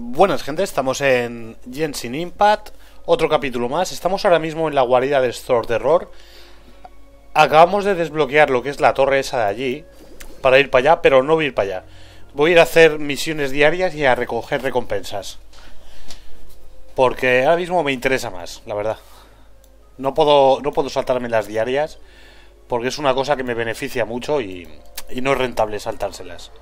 Buenas gente, estamos en Genshin Impact, otro capítulo más. Estamos ahora mismo en la guarida de Store Terror. Acabamos de desbloquear lo que es la torre esa de allí para ir para allá, pero no voy a ir para allá. Voy a ir a hacer misiones diarias y a recoger recompensas. Porque ahora mismo me interesa más, la verdad. No puedo, no puedo saltarme las diarias porque es una cosa que me beneficia mucho y, y no es rentable saltárselas.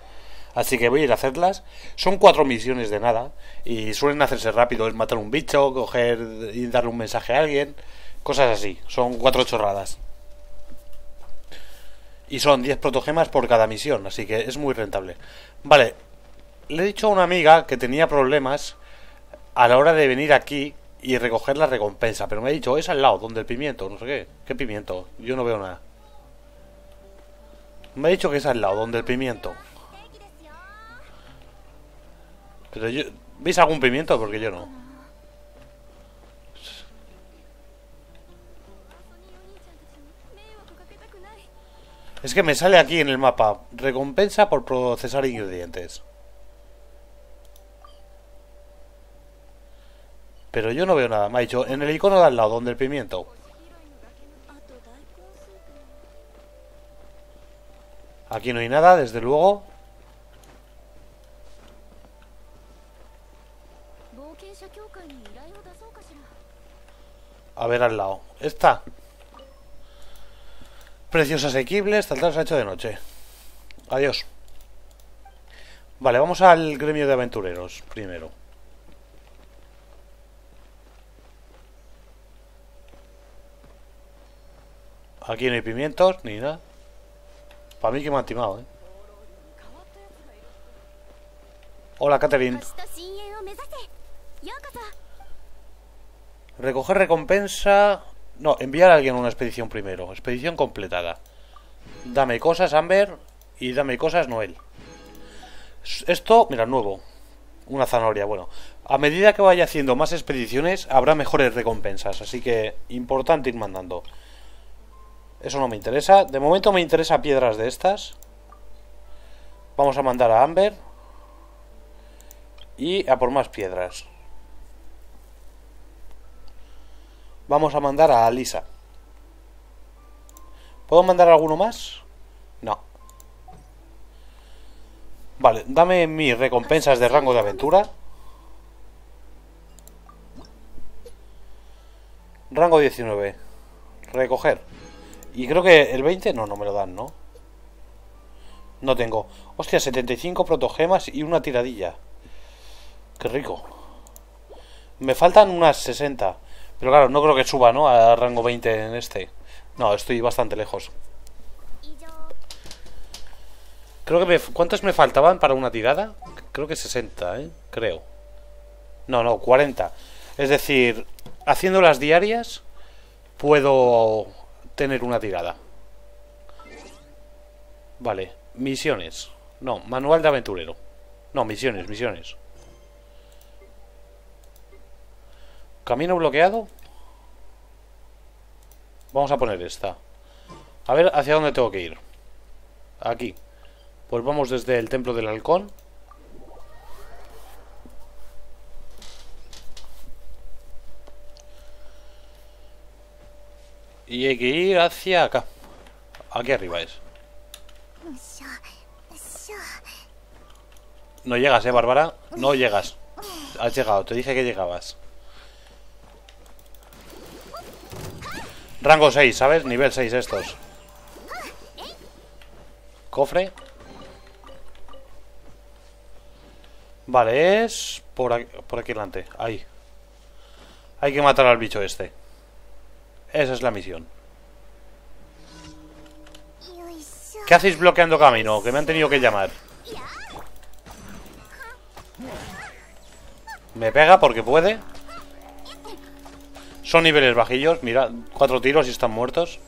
Así que voy a ir a hacerlas. Son cuatro misiones de nada. Y suelen hacerse rápido. Es matar un bicho, coger y darle un mensaje a alguien. Cosas así. Son cuatro chorradas. Y son 10 protogemas por cada misión. Así que es muy rentable. Vale. Le he dicho a una amiga que tenía problemas a la hora de venir aquí y recoger la recompensa. Pero me ha dicho, es al lado, donde el pimiento. No sé qué. ¿Qué pimiento? Yo no veo nada. Me ha dicho que es al lado, donde el pimiento. Pero yo... ¿Veis algún pimiento? Porque yo no. Es que me sale aquí en el mapa recompensa por procesar ingredientes. Pero yo no veo nada. Me ha dicho en el icono de al lado, donde el pimiento. Aquí no hay nada, desde luego. A ver al lado. Esta. Precios asequibles, tal tal se ha hecho de noche. Adiós. Vale, vamos al gremio de aventureros primero. Aquí no hay pimientos ni nada. Para mí que me han timado, ¿eh? Hola, Catherine. Recoger recompensa... No, enviar a alguien a una expedición primero. Expedición completada. Dame cosas, Amber. Y dame cosas, Noel. Esto, mira, nuevo. Una zanahoria, bueno. A medida que vaya haciendo más expediciones, habrá mejores recompensas. Así que, importante ir mandando. Eso no me interesa. De momento me interesa piedras de estas. Vamos a mandar a Amber. Y a por más piedras. Vamos a mandar a Alisa. ¿Puedo mandar alguno más? No. Vale, dame mis recompensas de rango de aventura. Rango 19. Recoger. Y creo que el 20 no, no me lo dan, ¿no? No tengo. Hostia, 75 protogemas y una tiradilla. Qué rico. Me faltan unas 60. Pero claro, no creo que suba, ¿no? A rango 20 en este. No, estoy bastante lejos. Creo que me... ¿Cuántos me faltaban para una tirada? Creo que 60, ¿eh? Creo. No, no, 40. Es decir, haciendo las diarias puedo tener una tirada. Vale, misiones. No, manual de aventurero. No, misiones, misiones. Camino bloqueado. Vamos a poner esta. A ver hacia dónde tengo que ir. Aquí. Pues vamos desde el templo del halcón. Y hay que ir hacia acá. Aquí arriba es. No llegas, eh, Bárbara. No llegas. Has llegado, te dije que llegabas. Rango 6, ¿sabes? Nivel 6 estos. Cofre. Vale, es por aquí, por aquí delante. Ahí. Hay que matar al bicho este. Esa es la misión. ¿Qué hacéis bloqueando camino? Que me han tenido que llamar. Me pega porque puede. Son niveles bajillos. Mira, cuatro tiros y están muertos.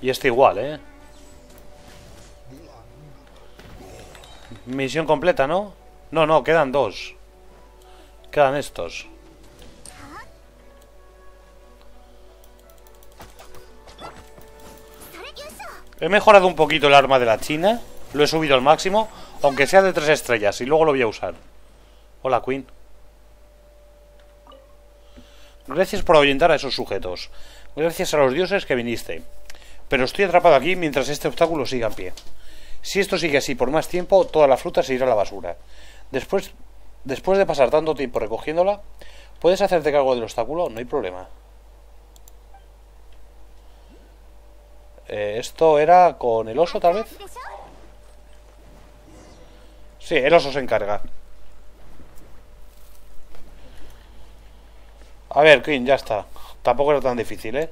Y este igual, ¿eh? Misión completa, ¿no? No, no, quedan dos. Quedan estos. He mejorado un poquito el arma de la China. Lo he subido al máximo. Aunque sea de tres estrellas. Y luego lo voy a usar. Hola, Queen. Gracias por ahuyentar a esos sujetos. Gracias a los dioses que viniste. Pero estoy atrapado aquí mientras este obstáculo siga en pie. Si esto sigue así por más tiempo, toda la fruta se irá a la basura. Después, después de pasar tanto tiempo recogiéndola, ¿puedes hacerte cargo del obstáculo? No hay problema. Eh, esto era con el oso, tal vez. Sí, el oso se encarga. A ver, Queen, ya está. Tampoco era tan difícil, ¿eh?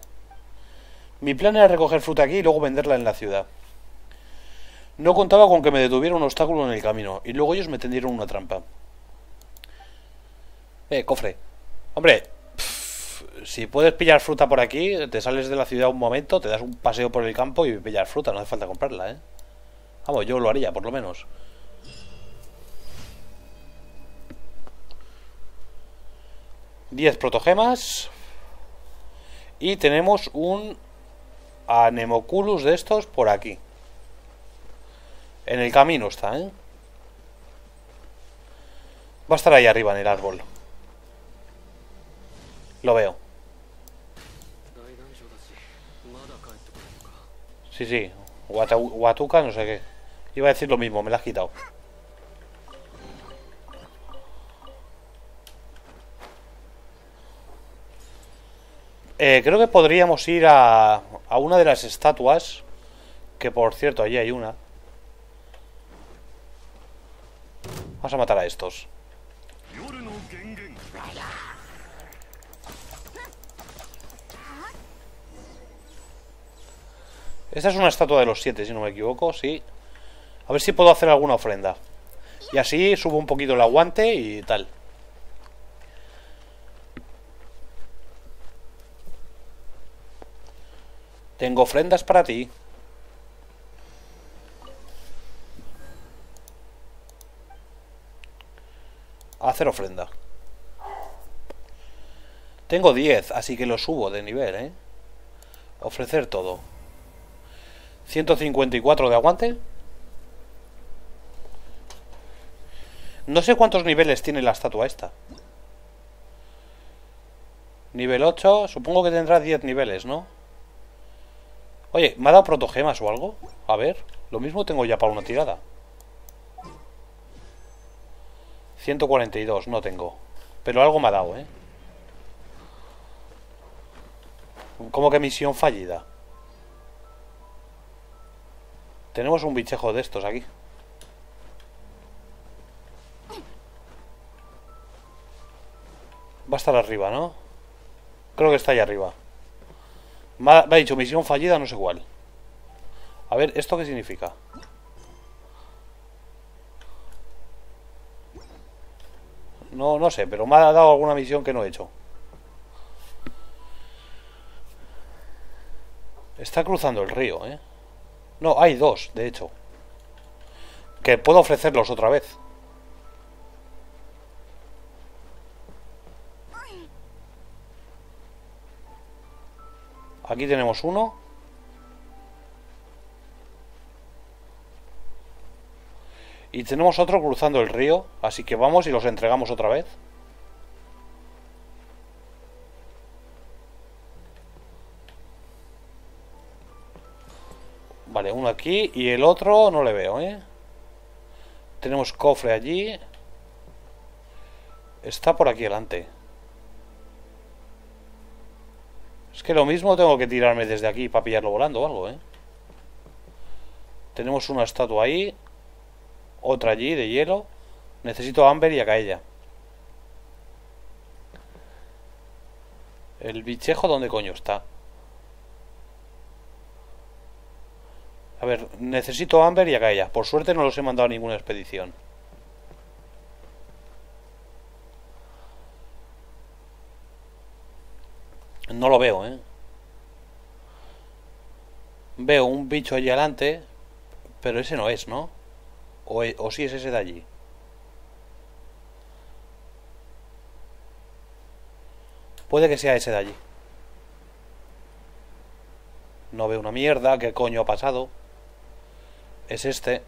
Mi plan era recoger fruta aquí y luego venderla en la ciudad. No contaba con que me detuviera un obstáculo en el camino, y luego ellos me tendieron una trampa. Eh, cofre. Hombre, si puedes pillar fruta por aquí, te sales de la ciudad un momento, te das un paseo por el campo y pillar fruta, no hace falta comprarla, ¿eh? Vamos, yo lo haría, por lo menos. Diez protogemas. Y tenemos un Anemoculus de estos por aquí. En el camino está, ¿eh? Va a estar ahí arriba en el árbol. Lo veo. Sí, sí. Watuka, no sé qué. Iba a decir lo mismo, me la has quitado. Eh, creo que podríamos ir a, a una de las estatuas. Que por cierto, allí hay una. Vamos a matar a estos. Esta es una estatua de los siete, si no me equivoco, sí. A ver si puedo hacer alguna ofrenda. Y así subo un poquito el aguante y tal. Tengo ofrendas para ti. Hacer ofrenda. Tengo 10, así que lo subo de nivel, ¿eh? Ofrecer todo. 154 de aguante. No sé cuántos niveles tiene la estatua esta. Nivel 8, supongo que tendrá 10 niveles, ¿no? Oye, ¿me ha dado protogemas o algo? A ver, lo mismo tengo ya para una tirada 142, no tengo Pero algo me ha dado, ¿eh? ¿Cómo que misión fallida? Tenemos un bichejo de estos aquí Va a estar arriba, ¿no? Creo que está ahí arriba me ha, dicho misión fallida, no sé cuál. A ver, ¿esto qué significa? No, no sé, pero me ha dado alguna misión que no he hecho. Está cruzando el río, ¿eh? No, hay dos, de hecho. Que puedo ofrecerlos otra vez. Aquí tenemos uno. Y tenemos otro cruzando el río. Así que vamos y los entregamos otra vez. Vale, uno aquí y el otro no le veo, ¿eh? Tenemos cofre allí. Está por aquí delante. Es que lo mismo tengo que tirarme desde aquí para pillarlo volando o algo, ¿eh? Tenemos una estatua ahí. Otra allí de hielo. Necesito Amber y a Kaella. ¿El bichejo dónde coño está? A ver, necesito Amber y a Kaella. Por suerte no los he mandado a ninguna expedición. No lo veo, ¿eh? Veo un bicho allí adelante, pero ese no es, ¿no? O, e, o sí es ese de allí. Puede que sea ese de allí. No veo una mierda. ¿Qué coño ha pasado? Es este.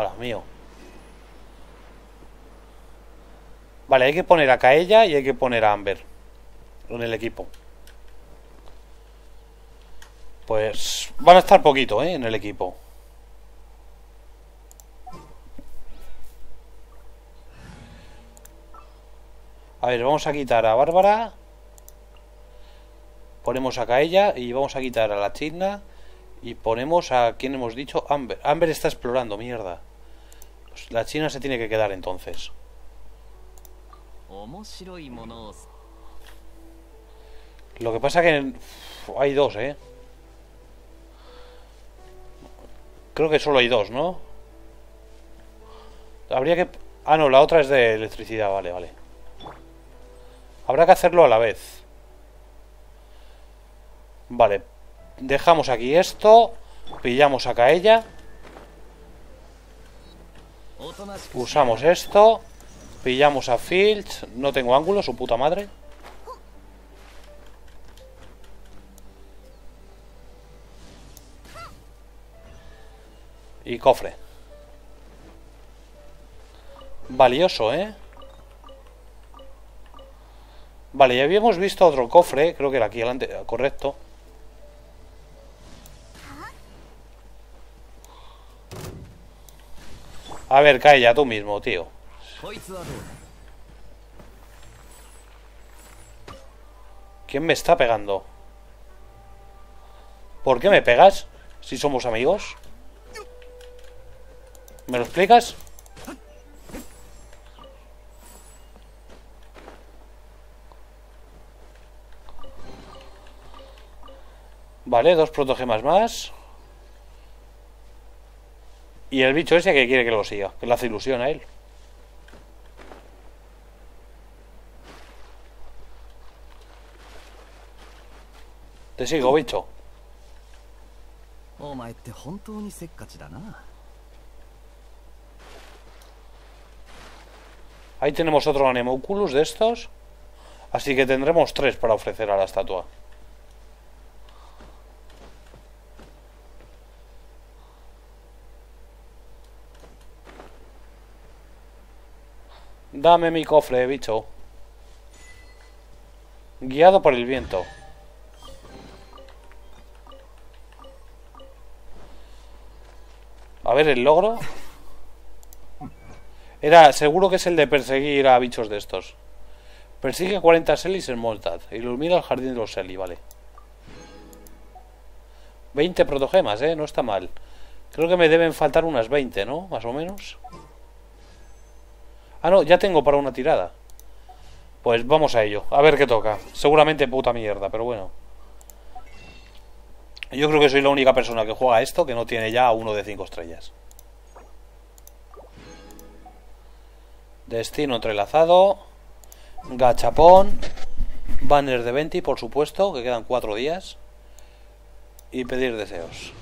Ahora, mío. Vale, hay que poner a Kaella y hay que poner a Amber en el equipo. Pues van a estar poquito, ¿eh? En el equipo. A ver, vamos a quitar a Bárbara. Ponemos a Kaella y vamos a quitar a la China. Y ponemos a, ¿quién hemos dicho? Amber. Amber está explorando, mierda. La China se tiene que quedar entonces. Lo que pasa que hay dos, ¿eh? Creo que solo hay dos, ¿no? Habría que... Ah, no, la otra es de electricidad, vale, vale. Habrá que hacerlo a la vez. Vale. Dejamos aquí esto. Pillamos acá ella. Usamos esto. Pillamos a Filch. No tengo ángulo, su puta madre. Y cofre. Valioso, ¿eh? Vale, ya habíamos visto otro cofre, creo que era aquí delante, correcto. A ver, cae ya tú mismo, tío. ¿Quién me está pegando? ¿Por qué me pegas? Si somos amigos. ¿Me lo explicas? Vale, dos protogemas más. Y el bicho ese que quiere que lo siga, que le hace ilusión a él. Te sigo, bicho. Ahí tenemos otro Anemoculus de estos. Así que tendremos tres para ofrecer a la estatua. Dame mi cofre, bicho. Guiado por el viento. A ver, el logro. Era, seguro que es el de perseguir a bichos de estos. Persigue 40 Selis en Moltad. Ilumina el jardín de los Selly, vale. 20 protogemas, eh, no está mal. Creo que me deben faltar unas 20, ¿no? Más o menos. Ah, no, ya tengo para una tirada. Pues vamos a ello. A ver qué toca. Seguramente puta mierda, pero bueno. Yo creo que soy la única persona que juega esto que no tiene ya uno de 5 estrellas. Destino entrelazado. Gachapón. Banner de 20, por supuesto, que quedan 4 días. Y pedir deseos.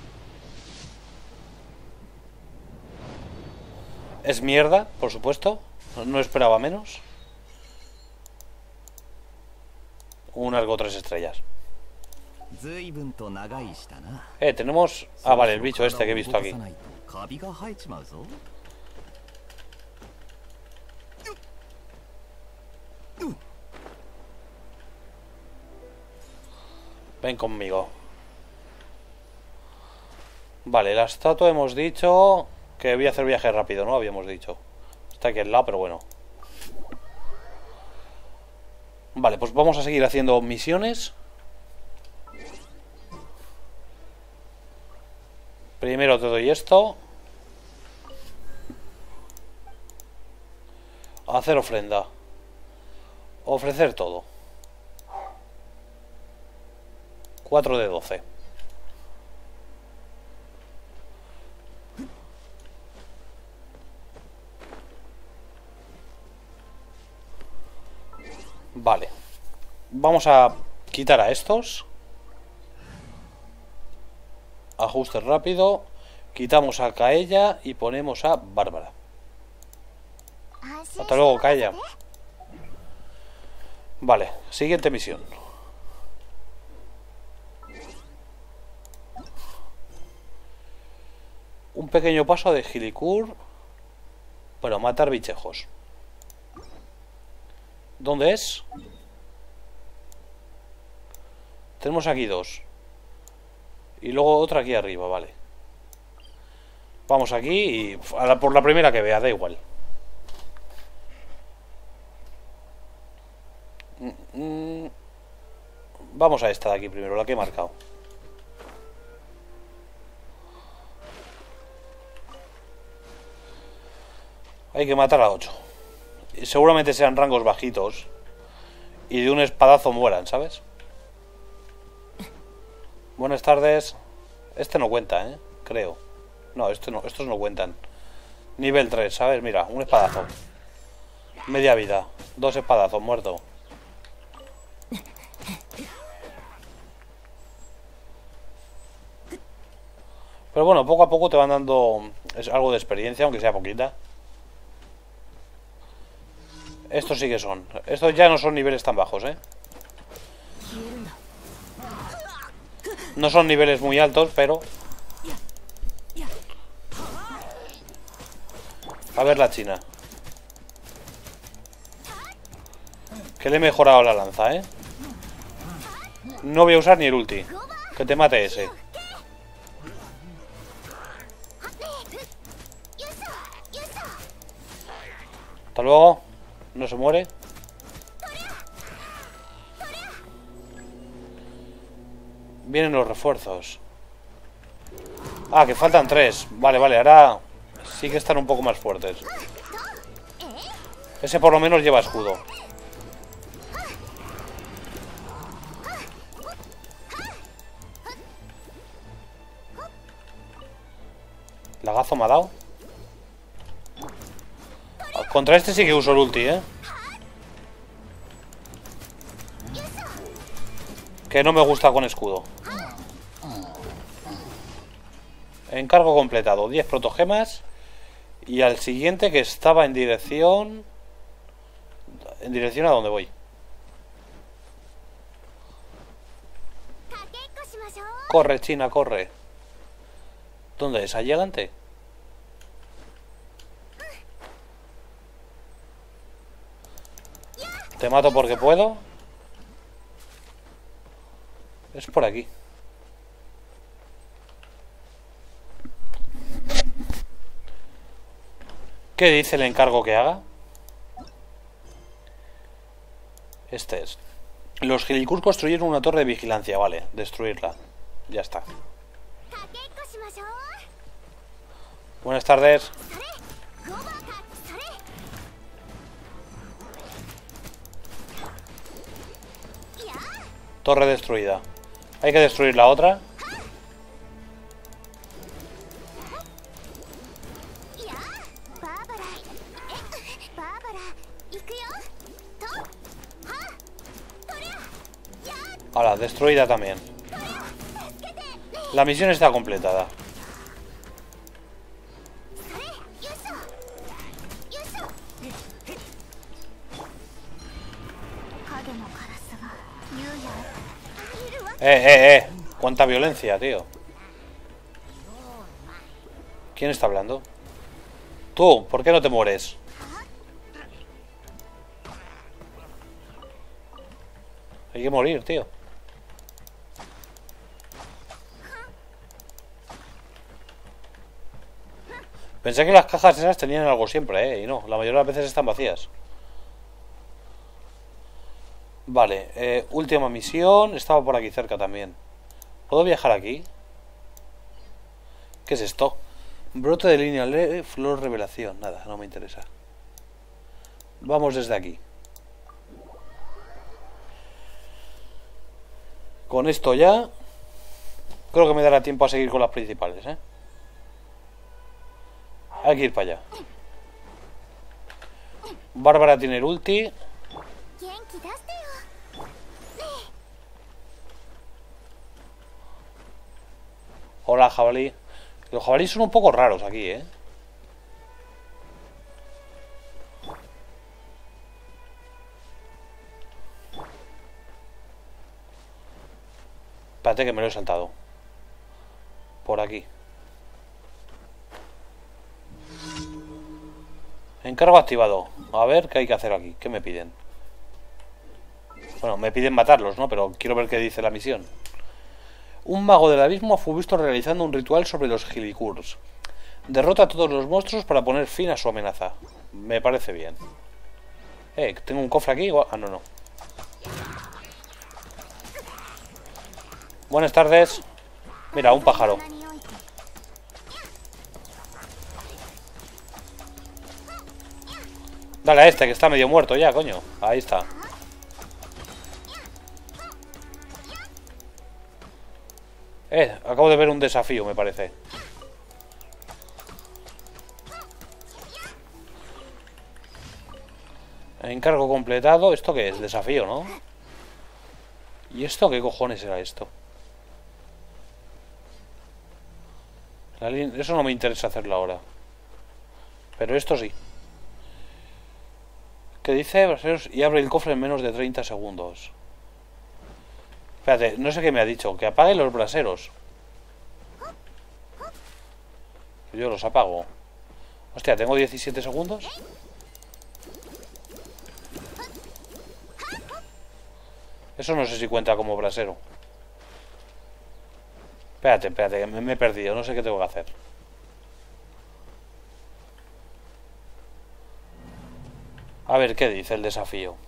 Es mierda, por supuesto. No esperaba menos. Un algo tres estrellas. Eh, tenemos... Ah, vale, el bicho este que he visto aquí. Ven conmigo. Vale, la estatua hemos dicho que voy a hacer viaje rápido, ¿no? Habíamos dicho. Está aquí al lado, pero bueno. Vale, pues vamos a seguir haciendo misiones. Primero te doy esto. Hacer ofrenda. Ofrecer todo. 4 de 12. Vale. Vamos a quitar a estos. Ajuste rápido. Quitamos a Kaella y ponemos a Bárbara. Hasta luego, Kaella. Vale, siguiente misión. Un pequeño paso de Gilikur Bueno, matar bichejos. ¿Dónde es? Tenemos aquí dos. Y luego otra aquí arriba, vale. Vamos aquí y por la primera que vea, da igual. Mm, mm. Vamos a esta de aquí primero, la que he marcado. Hay que matar a 8. Seguramente sean rangos bajitos. Y de un espadazo mueran, ¿sabes? Buenas tardes. Este no cuenta, ¿eh? Creo. No, este no, estos no cuentan. Nivel 3, ¿sabes? Mira, un espadazo. Media vida. Dos espadazos, muerto. Pero bueno, poco a poco te van dando algo de experiencia, aunque sea poquita. Estos sí que son. Estos ya no son niveles tan bajos, ¿eh? No son niveles muy altos, pero... A ver la china. Que le he mejorado la lanza, ¿eh? No voy a usar ni el ulti. Que te mate ese. Hasta luego. No se muere. Vienen los refuerzos. Ah, que faltan tres. Vale, vale, ahora sí que están un poco más fuertes. Ese por lo menos lleva escudo. ¿Lagazo me ha dado? Contra este sí que uso el ulti, ¿eh? Que no me gusta con escudo. Encargo completado. 10 protogemas. Y al siguiente que estaba en dirección... En dirección a donde voy. Corre, China, corre. ¿Dónde es? ¿Allí adelante? Te mato porque puedo. Es por aquí. ¿Qué dice el encargo que haga? Este es. Los Gilikus construyeron una torre de vigilancia, vale. Destruirla. Ya está. Buenas tardes. Torre destruida. Hay que destruir la otra. Ahora, destruida también. La misión está completada. Eh, eh, eh. Cuánta violencia, tío. ¿Quién está hablando? Tú, ¿por qué no te mueres? Hay que morir, tío. Pensé que las cajas esas tenían algo siempre, ¿eh? Y no, la mayoría de las veces están vacías. Vale, eh, última misión. Estaba por aquí cerca también. ¿Puedo viajar aquí? ¿Qué es esto? Brote de línea flor revelación. Nada, no me interesa. Vamos desde aquí. Con esto ya... Creo que me dará tiempo a seguir con las principales, ¿eh? Hay que ir para allá. Bárbara tiene el ulti. Hola, jabalí. Los jabalíes son un poco raros aquí, ¿eh? Espérate que me lo he saltado. Por aquí. Encargo activado. A ver qué hay que hacer aquí. ¿Qué me piden? Bueno, me piden matarlos, ¿no? Pero quiero ver qué dice la misión. Un mago del abismo fue visto realizando un ritual sobre los Gilicurs. Derrota a todos los monstruos para poner fin a su amenaza. Me parece bien. Eh, tengo un cofre aquí. Ah, no, no. Buenas tardes. Mira, un pájaro. Dale a este, que está medio muerto ya, coño. Ahí está. Eh, acabo de ver un desafío, me parece. Encargo completado. ¿Esto qué es? Desafío, ¿no? ¿Y esto qué cojones era esto? Eso no me interesa hacerlo ahora. Pero esto sí. ¿Qué dice? Y abre el cofre en menos de 30 segundos. Espérate, no sé qué me ha dicho. Que apague los braseros. Yo los apago. Hostia, ¿tengo 17 segundos? Eso no sé si cuenta como brasero. Espérate, espérate, me, me he perdido. No sé qué tengo que hacer. A ver, ¿qué dice el desafío?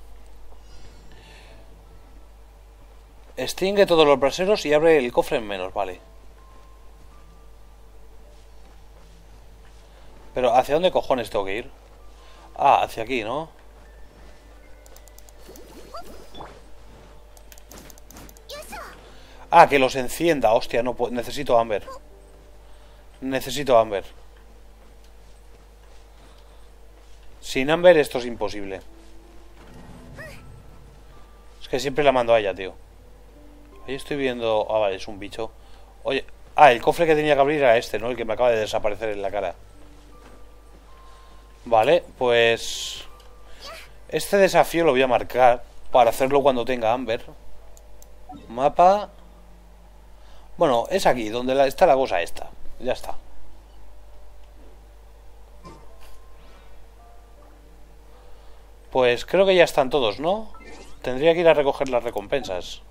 Extingue todos los braseros y abre el cofre en menos, vale. Pero, ¿hacia dónde cojones tengo que ir? Ah, hacia aquí, ¿no? Ah, que los encienda. Hostia, no puedo. Necesito Amber. Necesito Amber. Sin Amber esto es imposible. Es que siempre la mando a ella, tío. Estoy viendo... Ah, vale, es un bicho. Oye... Ah, el cofre que tenía que abrir era este, ¿no? El que me acaba de desaparecer en la cara. Vale, pues... Este desafío lo voy a marcar para hacerlo cuando tenga Amber. Mapa... Bueno, es aquí, donde está la cosa esta. Ya está. Pues creo que ya están todos, ¿no? Tendría que ir a recoger las recompensas.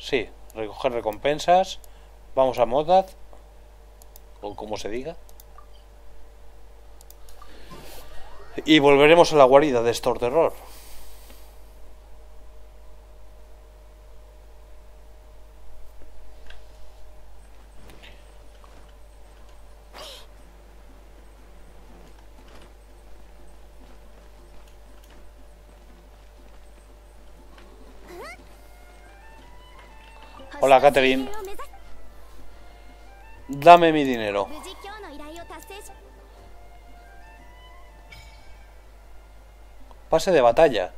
Sí, recoger recompensas. Vamos a Modad. O como se diga. Y volveremos a la guarida de Store Terror. Hola, Catherine. Dame mi dinero. Pase de batalla.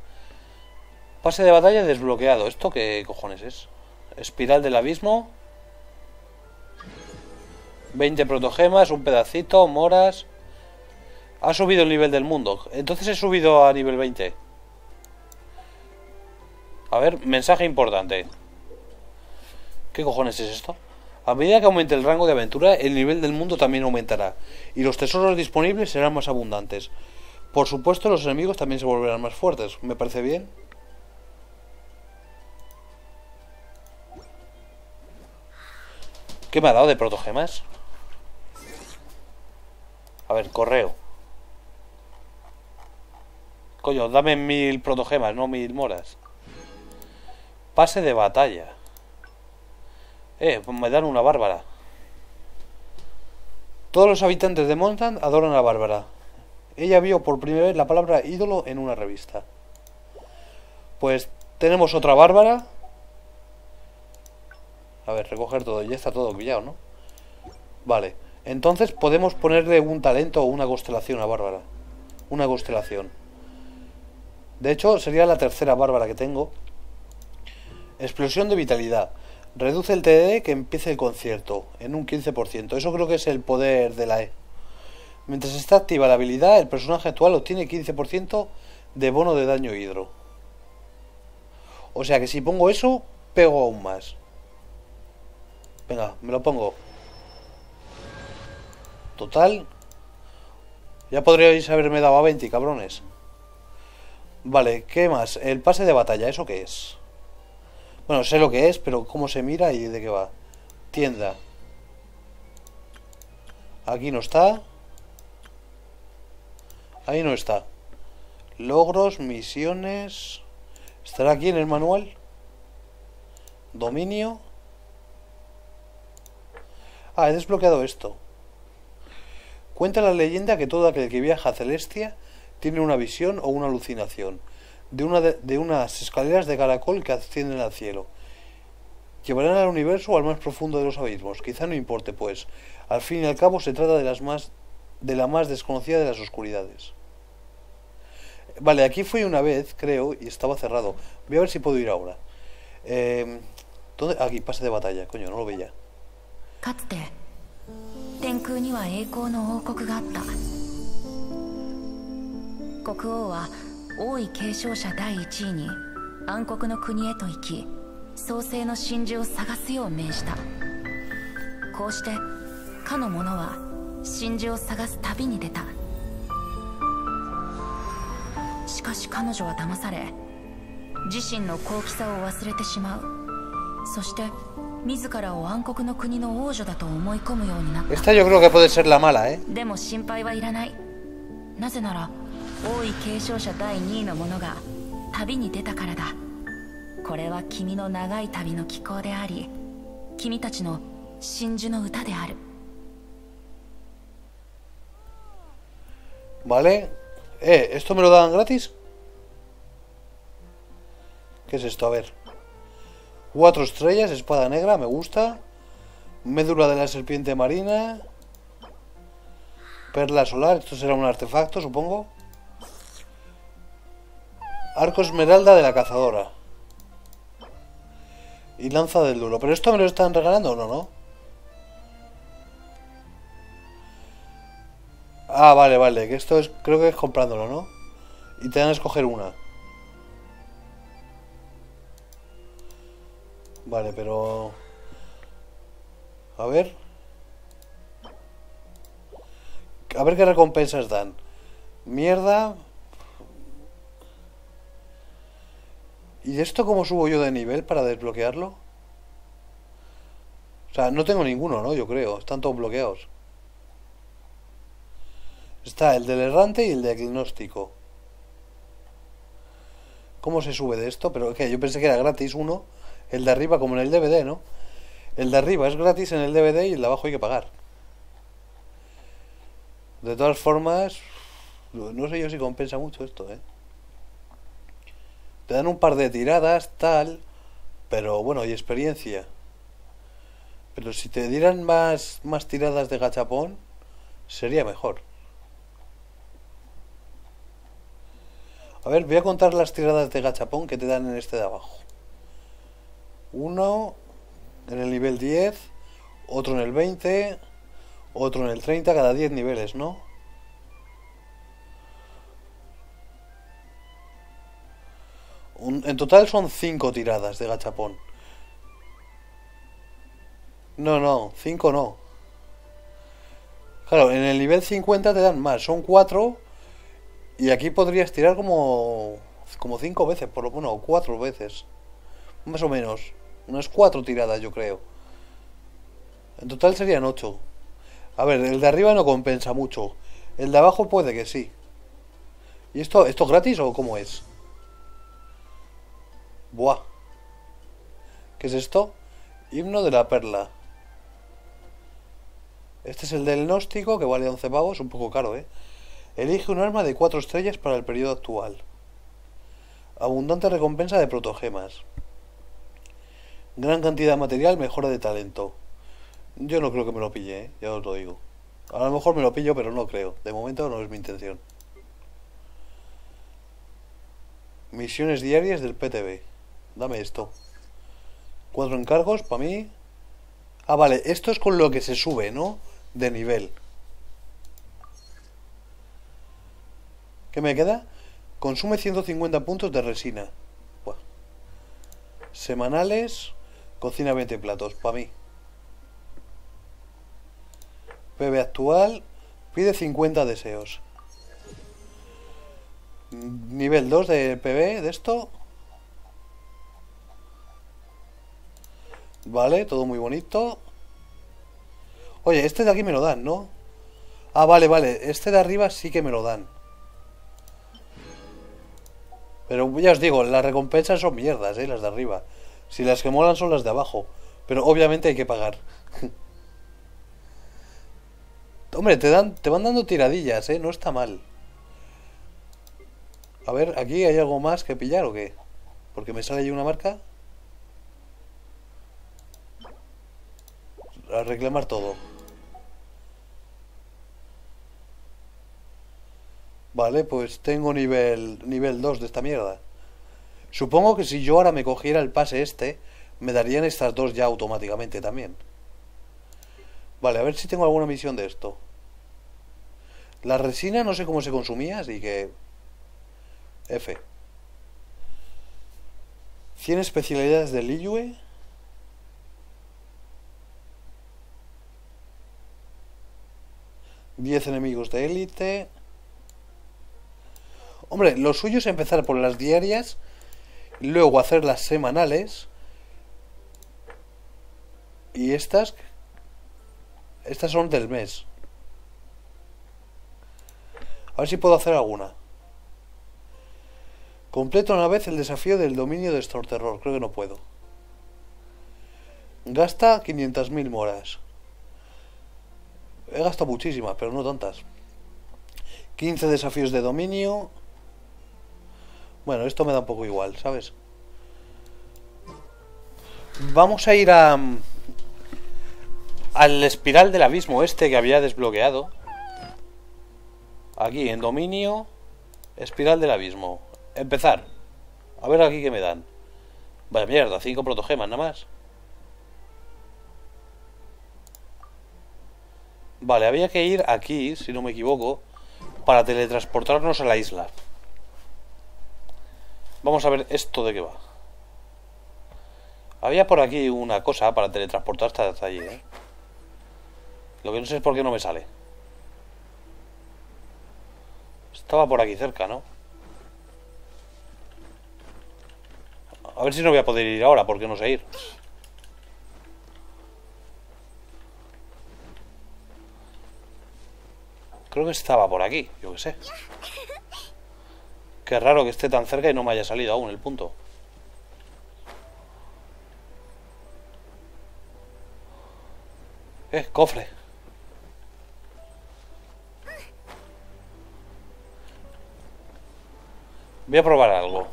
Pase de batalla desbloqueado. ¿Esto qué cojones es? Espiral del abismo. 20 protogemas, un pedacito, moras. Ha subido el nivel del mundo. Entonces he subido a nivel 20. A ver, mensaje importante. ¿Qué cojones es esto? A medida que aumente el rango de aventura, el nivel del mundo también aumentará, y los tesoros disponibles serán más abundantes. Por supuesto, los enemigos también se volverán más fuertes. ¿Me parece bien? ¿Qué me ha dado de protogemas? A ver, correo. Coño, dame mil protogemas, no mil moras. Pase de batalla. Eh, pues me dan una bárbara. Todos los habitantes de Montan adoran a Bárbara. Ella vio por primera vez la palabra ídolo en una revista. Pues tenemos otra Bárbara. A ver, recoger todo. Ya está todo pillado, ¿no? Vale. Entonces podemos ponerle un talento o una constelación a Bárbara. Una constelación. De hecho, sería la tercera Bárbara que tengo. Explosión de vitalidad. Reduce el TD que empiece el concierto en un 15%. Eso creo que es el poder de la E. Mientras está activa la habilidad, el personaje actual obtiene 15% de bono de daño hidro. O sea que si pongo eso, pego aún más. Venga, me lo pongo. Total. Ya podríais haberme dado a 20, cabrones. Vale, ¿qué más? El pase de batalla, ¿eso qué es? Bueno, sé lo que es, pero cómo se mira y de qué va. Tienda. Aquí no está. Ahí no está. Logros, misiones... ¿Estará aquí en el manual? Dominio. Ah, he desbloqueado esto. Cuenta la leyenda que todo aquel que viaja a Celestia tiene una visión o una alucinación de, una de, unas escaleras de caracol que ascienden al cielo. Llevarán al universo o al más profundo de los abismos. Quizá no importe, pues. Al fin y al cabo se trata de las más de la más desconocida de las oscuridades. Vale, aquí fui una vez, creo, y estaba cerrado. Voy a ver si puedo ir ahora. Eh, ¿Dónde? Aquí, pase de batalla, coño, no lo veía. かつて天空には栄光の王国があった国王は 王位継承者第一位に暗黒の国へと行き創世の真珠を探すよう命じた。こうしてかの者は真珠を探す旅に出た。しかし彼女は騙され自身の高貴さを忘れてしまう。そして自らを暗黒の国の王女だと思い込むようになった。¿eh? でも心配はいらない。なぜなら 王位継承者第2位の者が旅に出たからだこれは君の長い旅の気候であり君たちの真珠の歌である Vale. Eh, ¿esto me lo dan gratis? ¿Qué es esto? A ver. Cuatro estrellas, espada negra, me gusta. Médula de la serpiente marina. Perla solar, esto será un artefacto, supongo. Arco esmeralda de la cazadora. Y lanza del duro. ¿Pero esto me lo están regalando o no, no? Ah, vale, vale. Que esto es, creo que es comprándolo, ¿no? Y te dan a escoger una. Vale, pero... A ver. A ver qué recompensas dan. Mierda. ¿Y esto cómo subo yo de nivel para desbloquearlo? O sea, no tengo ninguno, ¿no? Yo creo. Están todos bloqueados. Está el del errante y el de diagnóstico. ¿Cómo se sube de esto? Pero que yo pensé que era gratis uno el de arriba como en el DVD, ¿no? El de arriba es gratis en el DVD y el de abajo hay que pagar. De todas formas, no sé yo si compensa mucho esto, ¿eh? Te dan un par de tiradas, tal, pero bueno, hay experiencia. Pero si te dieran más, más tiradas de gachapón, sería mejor. A ver, voy a contar las tiradas de gachapón que te dan en este de abajo. Uno en el nivel 10, otro en el 20, otro en el 30, cada 10 niveles, ¿no? En total son 5 tiradas de gachapón. No, no, 5 no. Claro, en el nivel 50 te dan más, son 4 y aquí podrías tirar como como 5 veces, por lo menos, 4 veces. Más o menos. Unas cuatro tiradas, yo creo. En total serían ocho. A ver, el de arriba no compensa mucho. El de abajo puede que sí. ¿Y esto, esto gratis o cómo es? Buah. ¿Qué es esto? Himno de la perla. Este es el del gnóstico, que vale 11 pavos, un poco caro, ¿eh? Elige un arma de 4 estrellas para el periodo actual. Abundante recompensa de protogemas. Gran cantidad de material, mejora de talento. Yo no creo que me lo pille, ¿eh? ya os lo digo. A lo mejor me lo pillo, pero no creo. De momento no es mi intención. Misiones diarias del PTB. Dame esto. Cuatro encargos para mí. Ah, vale. Esto es con lo que se sube, ¿no? De nivel. ¿Qué me queda? Consume 150 puntos de resina. Semanales. Cocina 20 platos, para mí. PB actual, pide 50 deseos. Nivel 2 de PB de esto. Vale, todo muy bonito. Oye, este de aquí me lo dan, ¿no? Ah, vale, vale. Este de arriba sí que me lo dan. Pero ya os digo, las recompensas son mierdas, ¿eh? Las de arriba. Si las que molan son las de abajo. Pero obviamente hay que pagar. Hombre, te, dan, te van dando tiradillas, ¿eh? No está mal. A ver, ¿aquí hay algo más que pillar o qué? Porque me sale ahí una marca. A reclamar todo. Vale, pues tengo nivel nivel 2 de esta mierda. Supongo que si yo ahora me cogiera el pase este, me darían estas dos ya automáticamente también. Vale, a ver si tengo alguna misión de esto. La resina no sé cómo se consumía, así que... F. 100 especialidades de Liyue. Diez enemigos de élite. Hombre, lo suyo es empezar por las diarias, luego hacer las semanales. Y estas... Estas son del mes. A ver si puedo hacer alguna. Completo una vez el desafío del dominio de Store Terror. Creo que no puedo. Gasta 500.000 moras. He gastado muchísimas, pero no tantas. 15 desafíos de dominio. Bueno, esto me da un poco igual, ¿sabes? Vamos a ir a... Al espiral del abismo este que había desbloqueado. Aquí, en dominio, espiral del abismo. Empezar. A ver aquí qué me dan. Vaya mierda, cinco protogemas nada más. Vale, había que ir aquí, si no me equivoco, para teletransportarnos a la isla. Vamos a ver esto de qué va. Había por aquí una cosa para teletransportar hasta allí, ¿eh? Lo que no sé es por qué no me sale. Estaba por aquí cerca, ¿no? A ver si no voy a poder ir ahora, porque no sé ir. Creo que estaba por aquí, yo que sé. Qué raro que esté tan cerca y no me haya salido aún el punto. Eh, cofre. Voy a probar algo.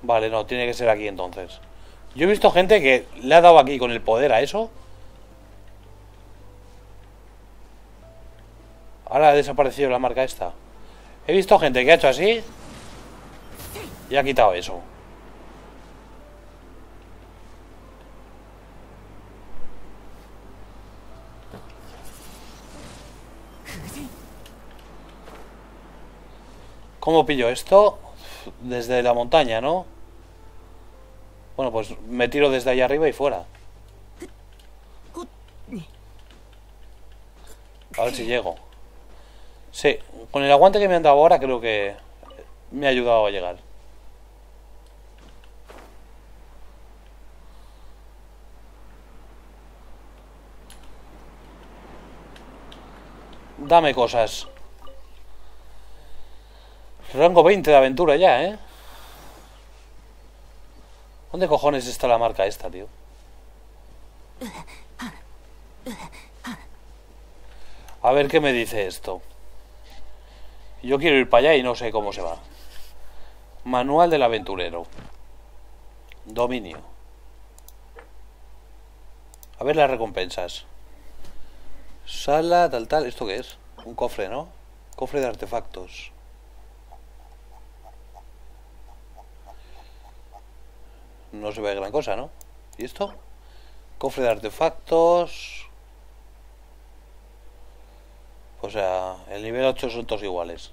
Vale, no, tiene que ser aquí entonces. Yo he visto gente que le ha dado aquí con el poder a eso. Ahora ha desaparecido la marca esta. He visto gente que ha hecho así y ha quitado eso. ¿Cómo pillo esto? Desde la montaña, ¿no? Bueno, pues me tiro desde ahí arriba y fuera. A ver si llego. Sí, con el aguante que me han dado ahora creo que me ha ayudado a llegar. Dame cosas. Rango 20 de aventura ya, ¿eh? ¿Dónde cojones está la marca esta, tío? A ver qué me dice esto. Yo quiero ir para allá y no sé cómo se va. Manual del aventurero. Dominio. A ver las recompensas. Sala, tal, tal. ¿Esto qué es? Un cofre, ¿no? Cofre de artefactos. No se ve gran cosa, ¿no? ¿Y esto? Cofre de artefactos. O sea, el nivel 8 son todos iguales.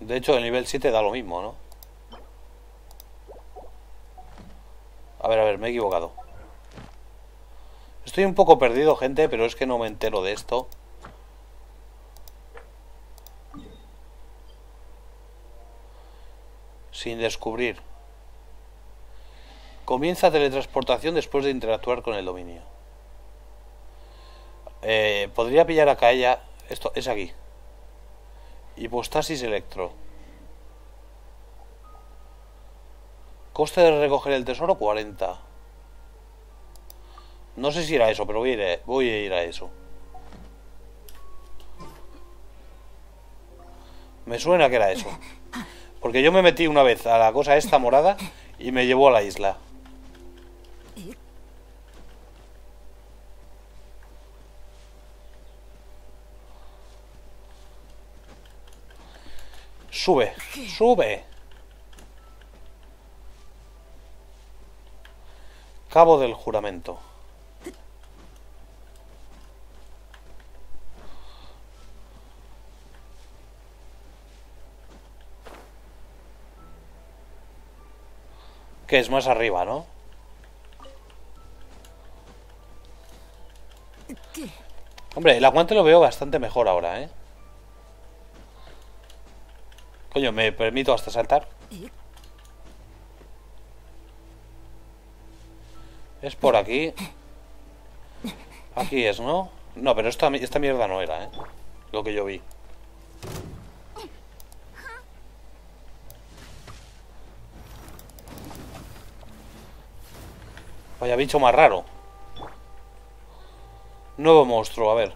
De hecho, el nivel 7 da lo mismo, ¿no? A ver, a ver, me he equivocado. Estoy un poco perdido, gente, pero es que no me entero de esto. Sin descubrir. Comienza teletransportación después de interactuar con el dominio. Eh, podría pillar acá ella. Esto es aquí. Hipostasis electro. Coste de recoger el tesoro 40. No sé si era eso, pero voy a ir voy a, ir a eso. Me suena que era eso. Porque yo me metí una vez a la cosa esta morada y me llevó a la isla. Sube, sube. Cabo del juramento. Que es más arriba, ¿no? Hombre, el aguante lo veo bastante mejor ahora, ¿eh? Coño, ¿me permito hasta saltar? Es por aquí. Aquí es, ¿no? No, pero esta, esta mierda no era, ¿eh? Lo que yo vi. Vaya bicho más raro. Nuevo monstruo, a ver.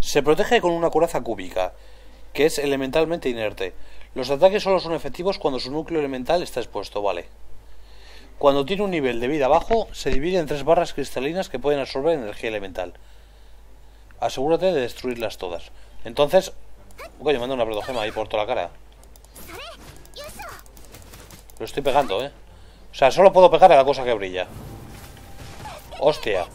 Se protege con una coraza cúbica, que es elementalmente inerte. Los ataques solo son efectivos cuando su núcleo elemental está expuesto, vale. Cuando tiene un nivel de vida bajo, se divide en tres barras cristalinas que pueden absorber energía elemental. Asegúrate de destruirlas todas. Entonces... Coño, manda una protogema ahí por toda la cara. Lo estoy pegando, ¿eh? O sea, solo puedo pegar a la cosa que brilla. Hostia.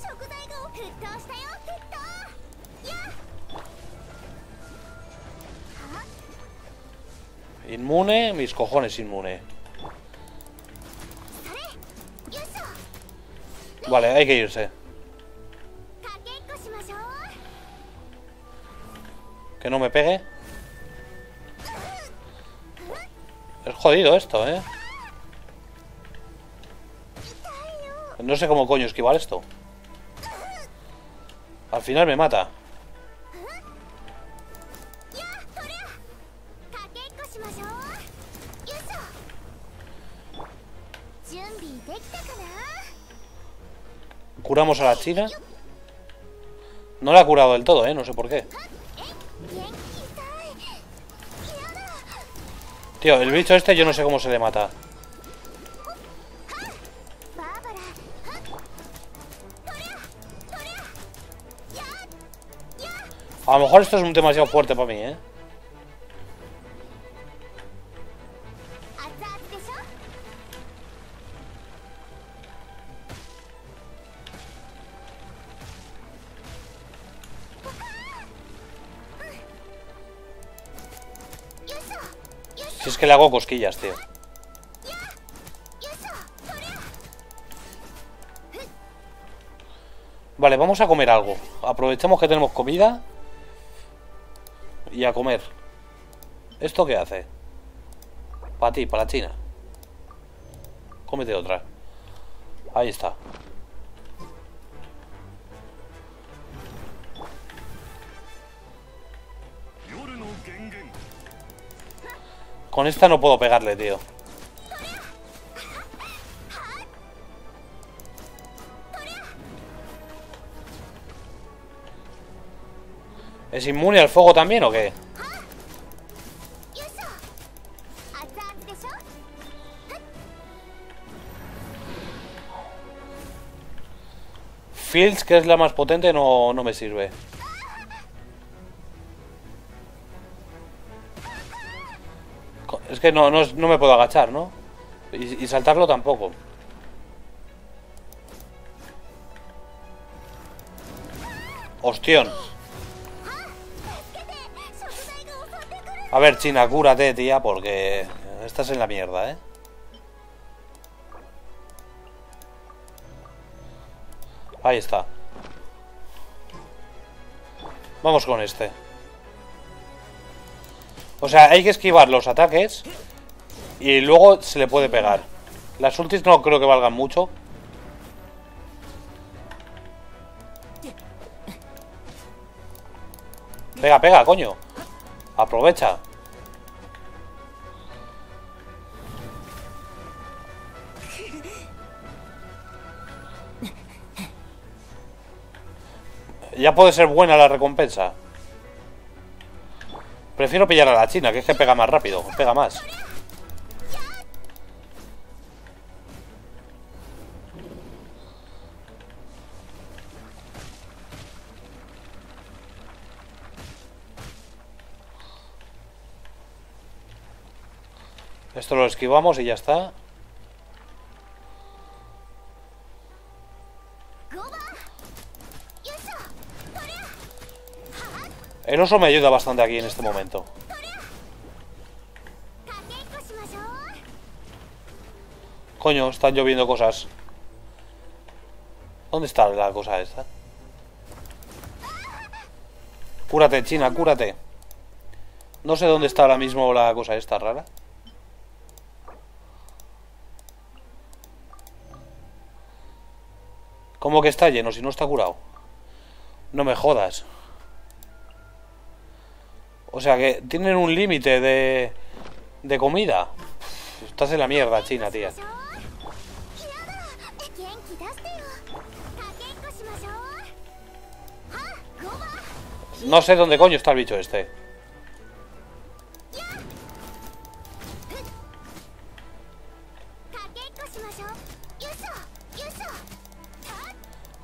Inmune, mis cojones inmune. Vale, hay que irse. Que no me pegue. Es jodido esto, ¿eh? No sé cómo coño esquivar esto. Al final me mata. Curamos a la china. No la ha curado del todo, ¿eh? No sé por qué. Tío, el bicho este yo no sé cómo se le mata. A lo mejor esto es un demasiado fuerte para mí, ¿eh? Si es que le hago cosquillas, tío. Vale, vamos a comer algo. Aprovechemos que tenemos comida. Y a comer. ¿Esto qué hace? Para ti, para la China. Cómete otra. Ahí está. Con esta no puedo pegarle, tío. ¿Es inmune al fuego también o qué? Fields, que es la más potente, no, no me sirve. Es que no, no, me puedo agachar, ¿no? Y, y saltarlo tampoco. Hostión. A ver, China, cúrate, tía, porque estás en la mierda, ¿eh? Ahí está. Vamos con este. O sea, hay que esquivar los ataques y luego se le puede pegar. Las ultis no creo que valgan mucho. Pega, pega, coño. Aprovecha. Ya puede ser buena la recompensa. Prefiero pillar a la china, que es que pega más rápido. Pega más. Esto lo esquivamos y ya está. El oso me ayuda bastante aquí en este momento. Coño, están lloviendo cosas. ¿Dónde está la cosa esta? Cúrate, China, cúrate. No sé dónde está ahora mismo la cosa esta rara. ¿Cómo que está lleno si no está curado? No me jodas. O sea que tienen un límite de, de comida. Estás en la mierda, China, tía. No sé dónde coño está el bicho este.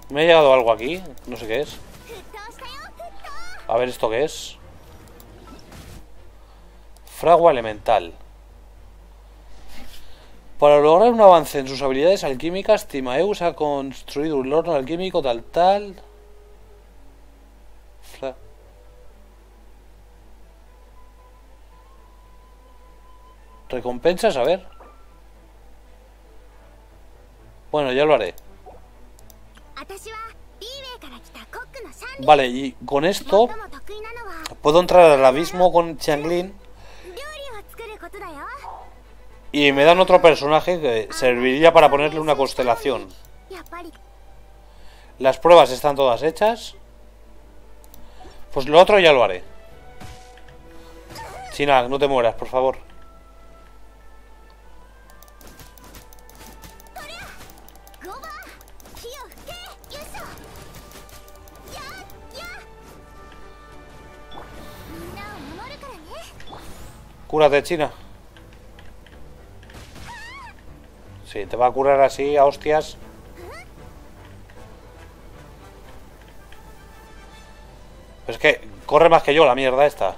Me ha llegado algo aquí, no sé qué es. A ver esto qué es. Fragua elemental. Para lograr un avance en sus habilidades alquímicas, Timaeus ha construido un horno alquímico tal tal. Recompensas, a ver. Bueno, ya lo haré. Vale, y con esto puedo entrar al abismo con Changlin y me dan otro personaje que serviría para ponerle una constelación. Las pruebas están todas hechas. Pues lo otro ya lo haré. China, no te mueras, por favor. Cúrate, China. Sí, te va a curar así a hostias. es que corre más que yo la mierda esta.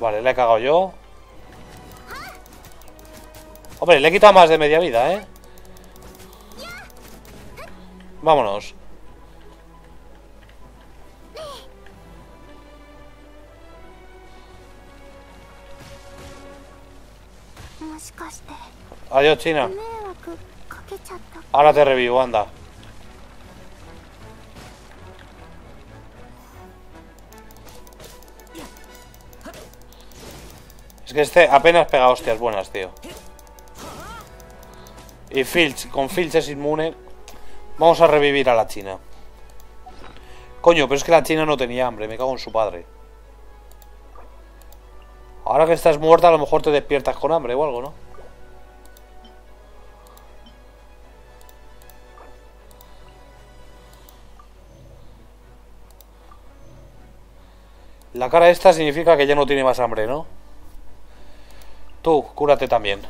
Vale, le he cagado yo. Hombre, le he quitado más de media vida, ¿eh? Vámonos. Adiós, China. Ahora te revivo, anda. Es que este apenas pega hostias buenas, tío. Y Filch, con Filch es inmune. Vamos a revivir a la China. Coño, pero es que la China no tenía hambre, me cago en su padre. Ahora que estás muerta, a lo mejor te despiertas con hambre o algo, ¿no? La cara esta significa que ya no tiene más hambre, ¿no? Tú, cúrate también.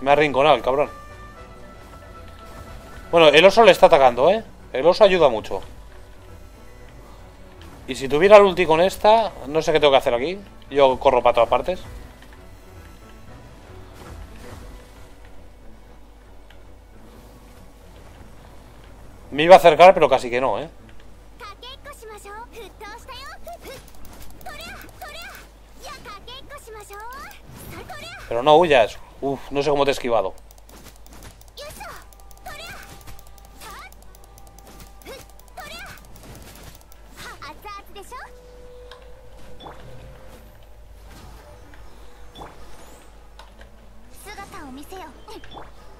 Me ha arrinconado el cabrón. Bueno, el oso le está atacando, ¿eh? El oso ayuda mucho. Y si tuviera el ulti con esta, no sé qué tengo que hacer aquí. Yo corro para todas partes. Me iba a acercar, pero casi que no, ¿eh? Pero no huyas. Uf, no sé cómo te he esquivado.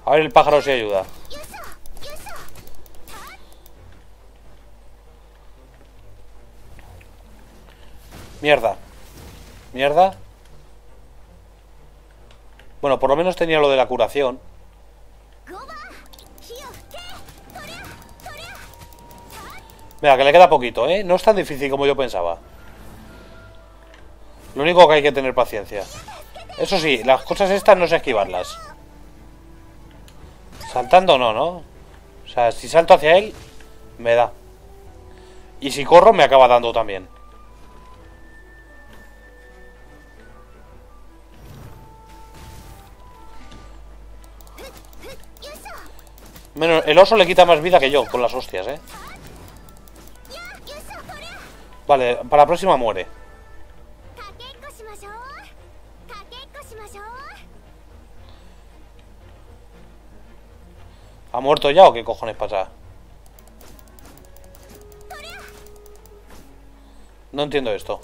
A ver el pájaro si ayuda. Mierda. Mierda. Bueno, por lo menos tenía lo de la curación. Mira, que le queda poquito, ¿eh? No es tan difícil como yo pensaba. Lo único que hay que tener paciencia. Eso sí, las cosas estas no sé esquivarlas. Saltando no, ¿no? O sea, si salto hacia él, me da. Y si corro, me acaba dando también. Menos, el oso le quita más vida que yo con las hostias, ¿eh? Vale, para la próxima muere. ¿Ha muerto ya o qué cojones pasa? No entiendo esto.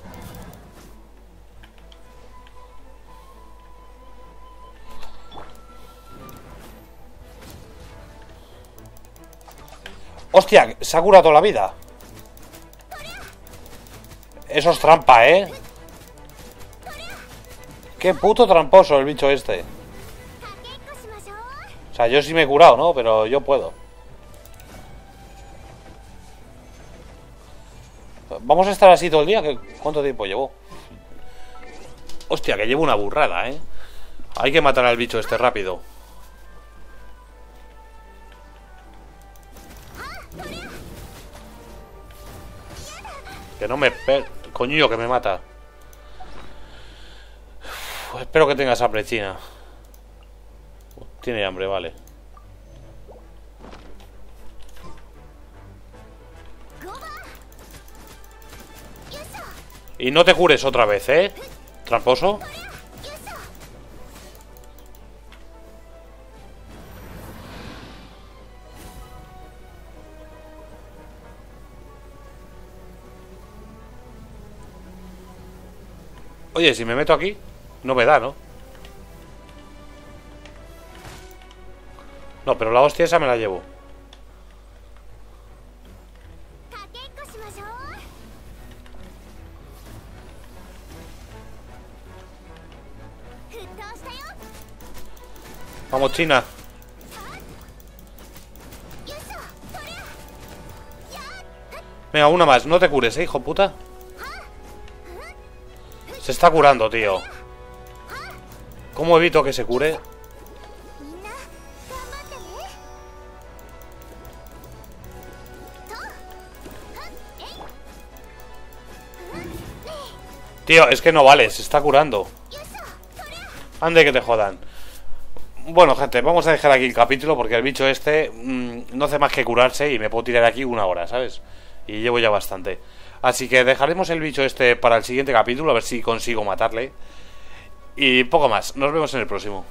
¡Hostia! Se ha curado la vida. Eso es trampa, ¿eh? Qué puto tramposo el bicho este. O sea, yo sí me he curado, ¿no? Pero yo puedo. Vamos a estar así todo el día. ¿Cuánto tiempo llevo? Hostia, que llevo una burrada, ¿eh? Hay que matar al bicho este rápido. Que no me... Coño, que me mata. Espero que tenga esa tiene hambre, vale. Y no te cures otra vez, ¿eh? Tramposo. Oye, si me meto aquí, no me da, ¿no? No, pero la hostia esa me la llevo. Vamos, China. Venga, una más. No te cures, ¿eh, hijo puta. Se está curando, tío ¿Cómo evito que se cure? Tío, es que no vale, se está curando Ande que te jodan Bueno, gente, vamos a dejar aquí el capítulo Porque el bicho este mm, no hace más que curarse Y me puedo tirar aquí una hora, ¿sabes? Y llevo ya bastante Así que dejaremos el bicho este para el siguiente capítulo, a ver si consigo matarle. Y poco más. Nos vemos en el próximo.